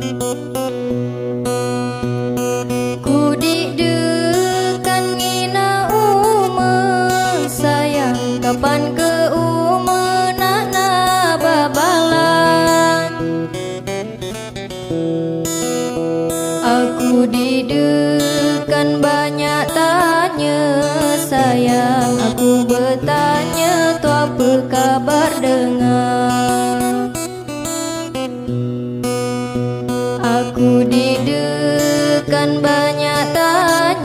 Música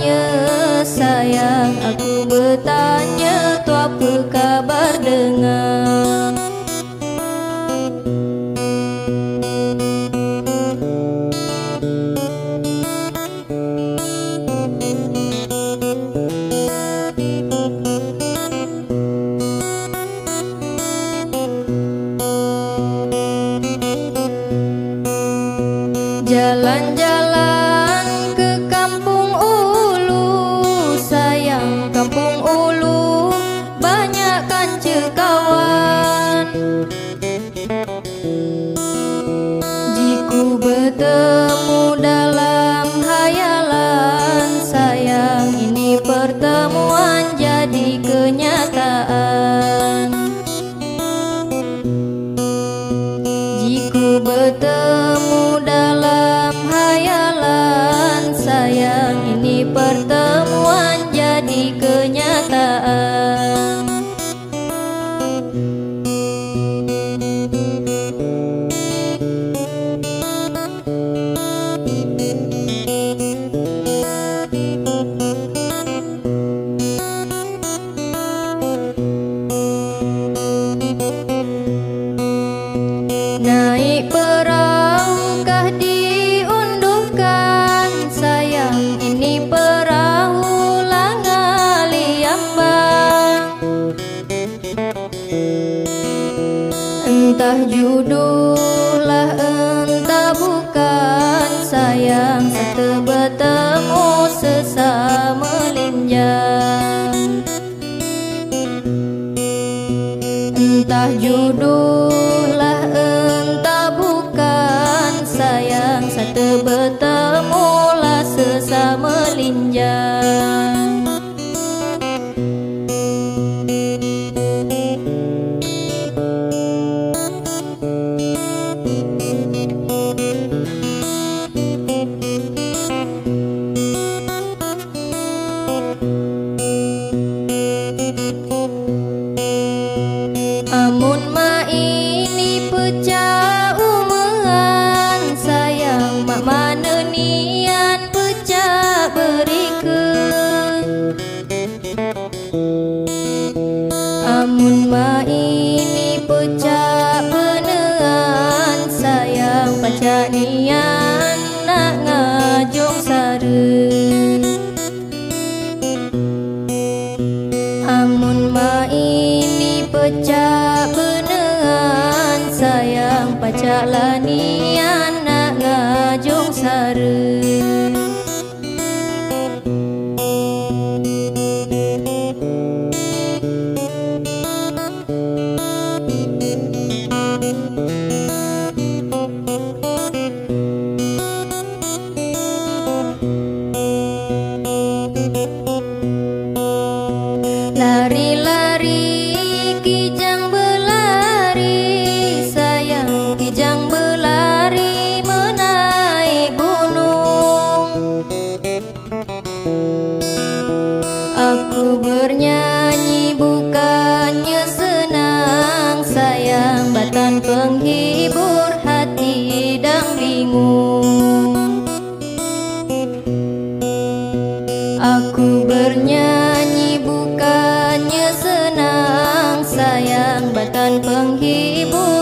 bertanya sayang Aku bertanya tu apa kabar dengar? Jalan Entah judul lah entah bukan sayang setebal Nian nak ngajung sare amun ma ini pecah benean sayang pacak lanian nak ngajung sare dan penghibur.